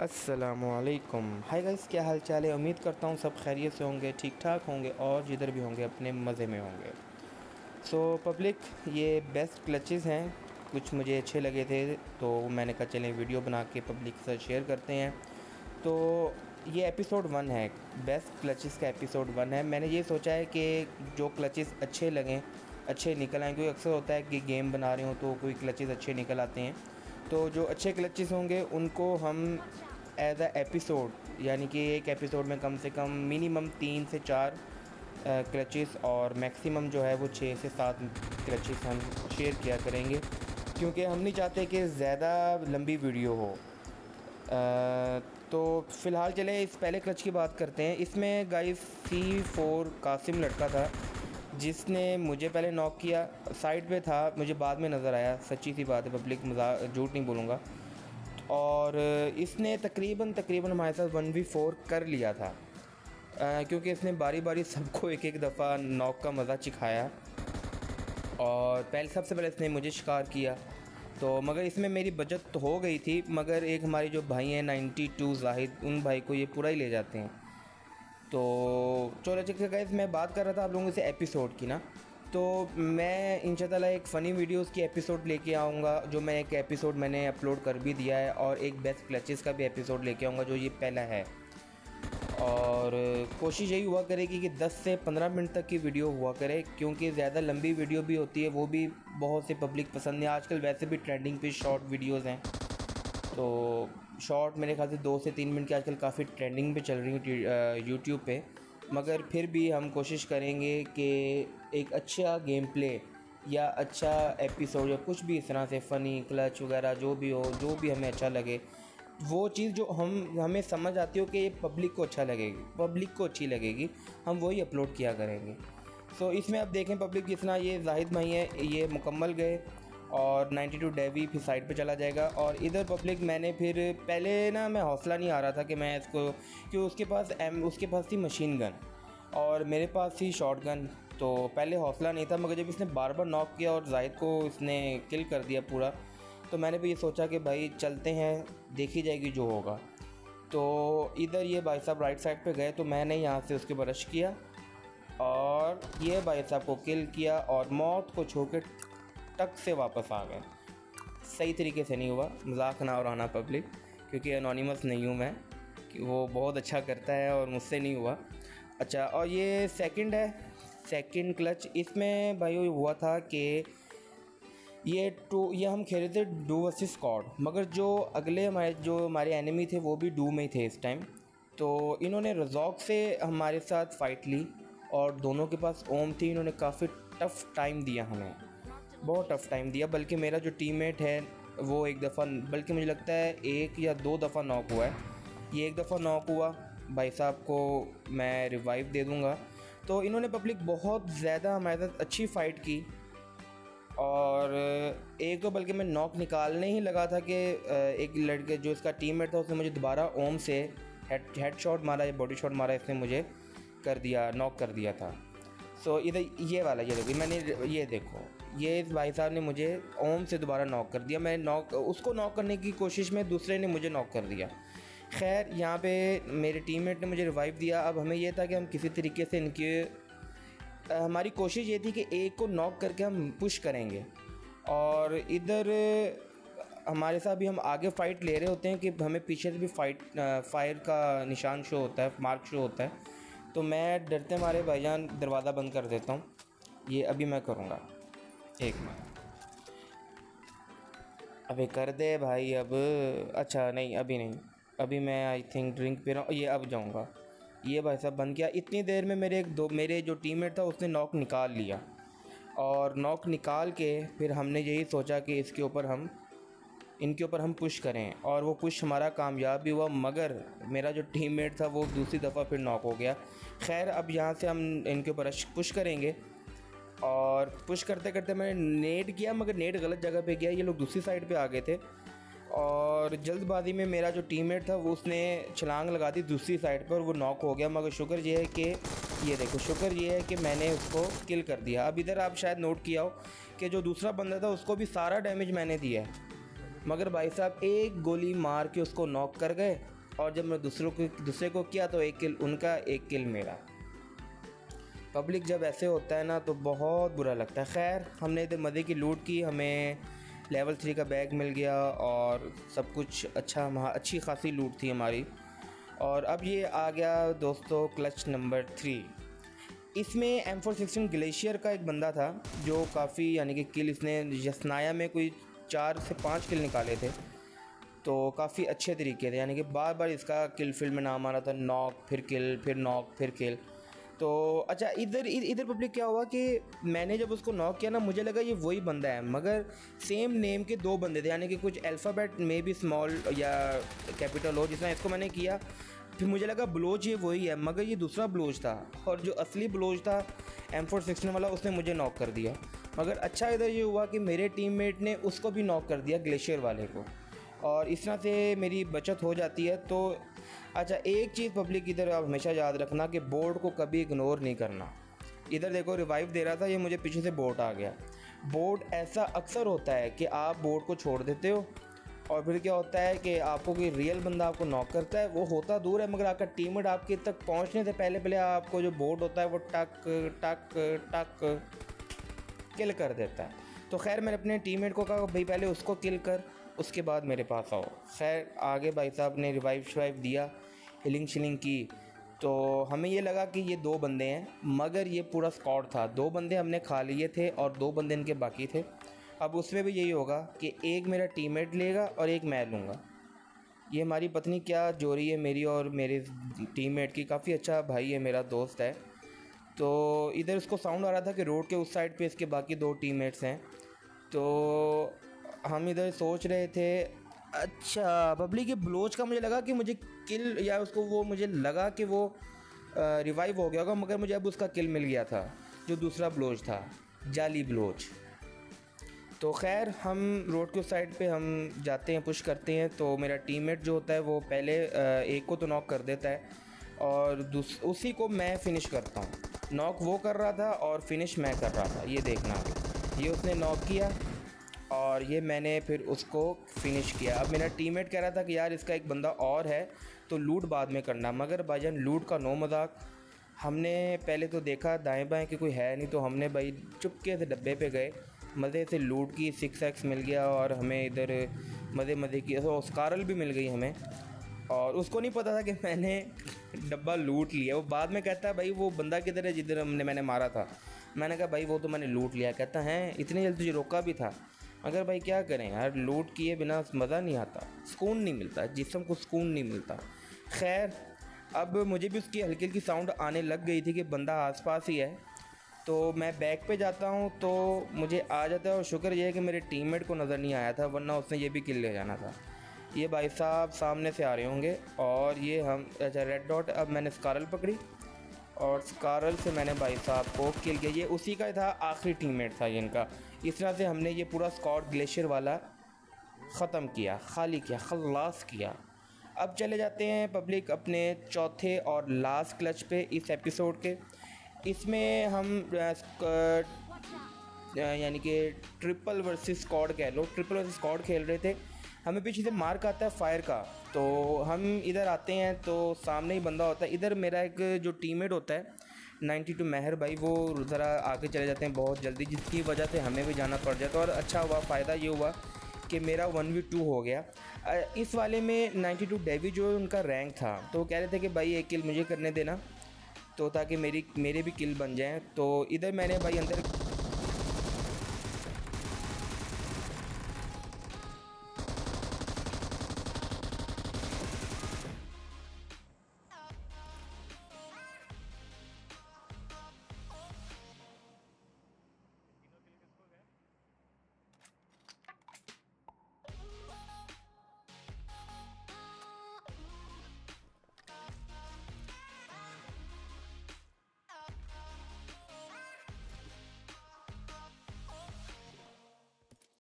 असलकुम hi guys क्या हाल चाल है? उम्मीद करता हूँ सब खैरियत से होंगे ठीक ठाक होंगे और जिधर भी होंगे अपने मज़े में होंगे। सो so, पब्लिक ये बेस्ट क्लचेज़ हैं। कुछ मुझे अच्छे लगे थे तो मैंने कहा चलें वीडियो बना के पब्लिक के साथ शेयर करते हैं। तो ये एपिसोड वन है बेस्ट क्लचेस का एपिसोड वन है। मैंने ये सोचा है कि जो क्लचेस अच्छे लगें अच्छे निकल आएँ क्योंकि अक्सर होता है कि गेम बना रहे हो तो कोई क्लचेस अच्छे निकल आते हैं। तो जो अच्छे क्लचेस होंगे उनको हम एज अ एपिसोड यानी कि एक एपिसोड में कम से कम मिनिमम तीन से चार क्लचेस और मैक्सिमम जो है वो छः से सात क्लचेस हम शेयर किया करेंगे। क्योंकि हम नहीं चाहते कि ज़्यादा लंबी वीडियो हो। आ, तो फ़िलहाल चले इस पहले क्लच की बात करते हैं। इसमें गाइस सी फोर कासिम लड़का था। जिसने मुझे पहले नॉक किया साइड पे था मुझे बाद में नज़र आया सच्ची सी बात है पब्लिक मज़ाक झूठ नहीं बोलूँगा। और इसने तकरीबन तकरीबन हमारे साथ वन वी फोर कर लिया था। आ, क्योंकि इसने बारी बारी सबको एक एक दफ़ा नॉक का मज़ा चिखाया और पहले सबसे पहले इसने मुझे शिकार किया। तो मगर इसमें मेरी बचत तो हो गई थी मगर एक हमारे जो भाई हैं नाइन्टी टू जाहिद उन भाई को ये पूरा ही ले जाते हैं। तो चलो चल गए मैं बात कर रहा था आप लोगों से एपिसोड की ना तो मैं इन एक फ़नी वीडियोस की एपिसोड लेके आऊँगा, जो मैं एक एपिसोड मैंने अपलोड कर भी दिया है, और एक बेस्ट क्लचेस का भी एपिसोड लेके आऊँगा, जो ये पहला है। और कोशिश यही हुआ करेगी कि 10 से 15 मिनट तक की वीडियो हुआ करे, क्योंकि ज़्यादा लंबी वीडियो भी होती है, वो भी बहुत से पब्लिक पसंद है आजकल वैसे भी ट्रेंडिंग पे शॉर्ट वीडियोस हैं। तो शॉर्ट मेरे ख्याल से दो से तीन मिनट की आजकल काफ़ी ट्रेंडिंग पे चल रही है यूट्यूब पे। मगर फिर भी हम कोशिश करेंगे कि एक अच्छा गेम प्ले या अच्छा एपिसोड या कुछ भी इस तरह से फ़नी क्लच वगैरह जो भी हो जो भी हमें अच्छा लगे वो चीज़ जो हम हमें समझ आती हो कि ये पब्लिक को अच्छा लगेगी पब्लिक को अच्छी लगेगी हम वही अपलोड किया करेंगे। सो so, इसमें आप देखें पब्लिक तरह ये जाहिद भाई हैं ये मुकम्मल गए और 92 डेवी फिर साइड पे चला जाएगा। और इधर पब्लिक मैंने फिर पहले ना मैं हौसला नहीं आ रहा था कि मैं इसको, कि उसके पास एम, उसके पास थी मशीन गन और मेरे पास थी शॉट गन तो पहले हौसला नहीं था, मगर जब इसने बार बार नॉक किया और जाहिद को इसने किल कर दिया पूरा तो मैंने भी ये सोचा कि भाई चलते हैं, देखी जाएगी जो होगा। तो इधर ये भाई साहब राइट साइड पे गए तो मैंने यहाँ से उसके बरश किया और ये भाई साहब को किल किया और मौत को छो के टक से वापस आ गए। सही तरीके से नहीं हुआ। मज़ाक ना उड़ाना पब्लिक क्योंकि अनोनीमस नहीं हूँ मैं। कि वो बहुत अच्छा करता है और मुझसे नहीं हुआ। अच्छा और ये सेकंड है। सेकंड क्लच इसमें भाई हुआ था कि ये टू ये हम खेले थे डू वर्सेस स्कॉड मगर जो अगले हमारे, जो हमारे एनिमी थे, वो भी डू में ही थे इस टाइम तो इन्होंने रजॉक से हमारे साथ फ़ाइट ली और दोनों के पास ओम थी। इन्होंने काफ़ी टफ़ टाइम दिया हमें। बहुत टफ़ टाइम दिया, बल्कि मेरा जो टीममेट है, वो एक दफ़ा, बल्कि मुझे लगता है एक या दो दफ़ा नॉक हुआ है। ये एक दफ़ा नॉक हुआ, भाई साहब को मैं रिवाइव दे दूँगा। तो इन्होंने पब्लिक बहुत ज़्यादा हमारे साथ अच्छी फ़ाइट की। और एक तो बल्कि मैं नॉक निकालने ही लगा था कि एक लड़के जो इसका टीममेट था, उसने मुझे दोबारा ओम से हेड हेड शॉट मारा, या बॉडी शॉट मारा इसने मुझे कर दिया नॉक कर दिया था। सो so, इधर ये वाला ये देखो मैंने ये देखो ये इस भाई साहब ने मुझे ओम से दोबारा नॉक कर दिया। मैं नॉक उसको नॉक करने की कोशिश में दूसरे ने मुझे नॉक कर दिया। खैर यहाँ पे मेरे टीममेट ने मुझे रिवाइव दिया। अब हमें यह था कि हम किसी तरीके से इनके हमारी कोशिश ये थी कि एक को नॉक करके हम पुश करेंगे। और इधर हमारे साथ भी हम आगे फ़ाइट ले रहे होते हैं कि हमें पीछे से भी फाइट फायर का निशान शो होता है मार्क शो होता है। तो मैं डरते मारे भाईजान दरवाज़ा बंद कर देता हूँ। ये अभी मैं करूँगा। एक मिनट। अबे कर दे भाई अब। अच्छा नहीं, अभी नहीं। अभी मैं आई थिंक ड्रिंक पी रहा हूँ। ये अब जाऊँगा। ये भाई साहब बंद किया। इतनी देर में मेरे एक दो, मेरे जो टीममेट था, उसने नॉक निकाल लिया। और नॉक निकाल के फिर हमने यही सोचा कि इसके ऊपर हम इनके ऊपर हम पुश करें और वो पुश हमारा कामयाब भी हुआ, मगर मेरा जो टीममेट था वो दूसरी दफ़ा फिर नॉक हो गया। खैर, अब यहाँ से हम इनके ऊपर पुश करेंगे और पुश करते करते मैंने नेट किया, मगर नेट गलत जगह पे गया। ये लोग दूसरी साइड पे आ गए थे और जल्दबाजी में मेरा जो टीममेट था वो उसने छलांग लगा दी दूसरी साइड पर वो नॉक हो गया। मगर शुक्र ये है कि, ये देखो, शुक्र ये है कि मैंने उसको किल कर दिया। अब इधर आप शायद नोट किया हो कि जो दूसरा बंदा था उसको भी सारा डैमेज मैंने दिया है। मगर भाई साहब, एक गोली मार के उसको नॉक कर गए और जब मैं दूसरों को, दूसरे को किया तो एक किल उनका एक किल मेरा। पब्लिक जब ऐसे होता है ना तो बहुत बुरा लगता है। खैर, हमने इधर मज़े की लूट की, हमें लेवल थ्री का बैग मिल गया और सब कुछ अच्छा अच्छी खासी लूट थी हमारी। और अब ये आ गया दोस्तों क्लच नंबर थ्री इसमें एम फोर सिक्सटीन ग्लेशियर का एक बंदा था, जो काफ़ी, यानी कि किल इसने, यसनाया में कोई चार से पाँच किल निकाले थे। तो काफ़ी अच्छे तरीके थे, यानी कि बार बार इसका किल फ़ील्ड में नाम आ रहा था, नॉक, फिर किल, फिर नॉक, फिर किल। तो अच्छा इधर इधर पब्लिक क्या हुआ कि मैंने जब उसको नॉक किया ना, मुझे लगा ये वही बंदा है, मगर सेम नेम के दो बंदे थे, यानी कि कुछ अल्फ़ाबेट में भी स्मॉल या कैपिटल हो जिसमें इसको मैंने किया, फिर मुझे लगा ब्लोच ये वही है, मगर ये दूसरा ब्लोच था, और जो असली ब्लोच था एम फोर सिक्सटीन वाला, उसने मुझे नॉक कर दिया। मगर अच्छा इधर ये हुआ कि मेरे टीममेट ने उसको भी नॉक कर दिया ग्लेशियर वाले को। और इस तरह से मेरी बचत हो जाती है। तो अच्छा एक चीज़ पब्लिक इधर आप हमेशा याद रखना कि बोर्ड को कभी इग्नोर नहीं करना। इधर देखो रिवाइव दे रहा था, ये मुझे पीछे से बोर्ड आ गया। बोर्ड ऐसा अक्सर होता है कि आप बोर्ड को छोड़ देते हो और फिर क्या होता है कि आपको कोई रियल बंदा आपको नॉक करता है, वो होता दूर है, मगर आपका टीममेट आपके तक पहुँचने से पहले पहले आपको जो बोर्ड होता है, वो टक टक टक किल कर देता है। तो खैर, मैंने अपने टीममेट को कहा, भाई, पहले उसको किल कर। उसके बाद मेरे पास आओ। खैर, आगे भाई साहब ने रिवाइव शिवाइव दिया हिलिंग शिलिंग की। तो हमें ये लगा कि ये दो बंदे हैं, मगर ये पूरा स्कॉट था। दो बंदे हमने खा लिए थे और दो बंदे इनके बाकी थे। अब उसमें भी यही होगा कि एक मेरा टीममेट लेगा और एक मैं लूँगा। ये हमारी पत्नी क्या जोड़ी है मेरी और मेरे टीममेट की? काफ़ी अच्छा भाई है, मेरा दोस्त है। तो इधर उसको साउंड आ रहा था कि रोड के उस साइड पे इसके बाकी दो टीममेट्स हैं। तो हम इधर सोच रहे थे अच्छा पब्लिक के ब्लोच का मुझे लगा कि मुझे किल या उसको वो मुझे लगा कि वो रिवाइव हो गया होगा, मगर मुझे अब उसका किल मिल गया था, जो दूसरा ब्लोच था, जाली ब्लोच तो खैर, हम रोड के साइड पे हम जाते हैं पुश करते हैं तो मेरा टीममेट जो होता है, वो पहले एक को तो नॉक कर देता है, और उसी को मैं फ़िनिश करता हूँ। नॉक वो कर रहा था और फिनिश मैं कर रहा था, ये देखना ये उसने नॉक किया और ये मैंने फिर उसको फिनिश किया। अब मेरा टीममेट कह रहा था कि यार इसका एक बंदा और है तो लूट बाद में करना। मगर भाईजान लूट का नो मज़ाक। हमने पहले तो देखा दाएँ बाएँ कि कोई है नहीं तो हमने भाई चुपके से डब्बे पे गए। मज़े से लूट की सिक्स एक्स मिल गया और हमें इधर मज़े मज़े की तो भी मिल गई हमें। और उसको नहीं पता था कि मैंने डब्बा लूट लिया। वो बाद में कहता है, भाई वो बंदा किधर है जिधर हमने, मैंने मारा था? मैंने कहा, भाई वो तो मैंने लूट लिया। कहता, है, इतनी जल्दी तुझे रोका भी था? अगर भाई क्या करें यार लूट किए बिना मज़ा नहीं आता, सुकून नहीं मिलता जिसम को सुकून नहीं मिलता। खैर, अब मुझे भी उसकी हल्की हल्की साउंड आने लग गई थी कि बंदा आसपास ही है। तो मैं बैक पे जाता हूँ तो मुझे आ जाता है और शुक्र यह है कि मेरे टीममेट को नज़र नहीं आया था, वरना उसने ये भी किल ले जाना था। ये भाई साहब सामने से आ रहे होंगे और ये हम अच्छा रेड डॉट अब मैंने स्कारल पकड़ी। और स्कारल से मैंने भाई साहब को किल किया। ये उसी का था, आखिरी टीममेट था इनका। इस तरह से हमने ये पूरा स्कॉट ग्लेशियर वाला ख़त्म किया, खाली किया खलास किया। अब चले जाते हैं पब्लिक अपने चौथे और लास्ट क्लच पे इस एपिसोड के। इसमें हम यानी कि ट्रिपल वर्सेस स्कॉड कह लो। ट्रिपल वर्सेस स्कॉड खेल रहे थे। हमें पीछे से मार्क आता है फायर का। तो हम इधर आते हैं तो सामने ही बंदा होता है। इधर मेरा एक जो टीममेट होता है, नाइन्टी टू महर भाई, वो ज़रा आगे चले जाते हैं बहुत जल्दी, जिसकी वजह से हमें भी जाना पड़ जाता है। और अच्छा हुआ, फ़ायदा ये हुआ कि मेरा वन वी टू हो गया। इस वाले में नाइन्टी टू डेवी जो उनका रैंक था तो वो कह रहे थे कि भाई, एक किल मुझे करने देना तो ताकि मेरी, मेरे भी किल बन जाएँ। तो इधर मैंने भाई अंदर